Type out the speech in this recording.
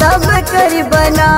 सब बना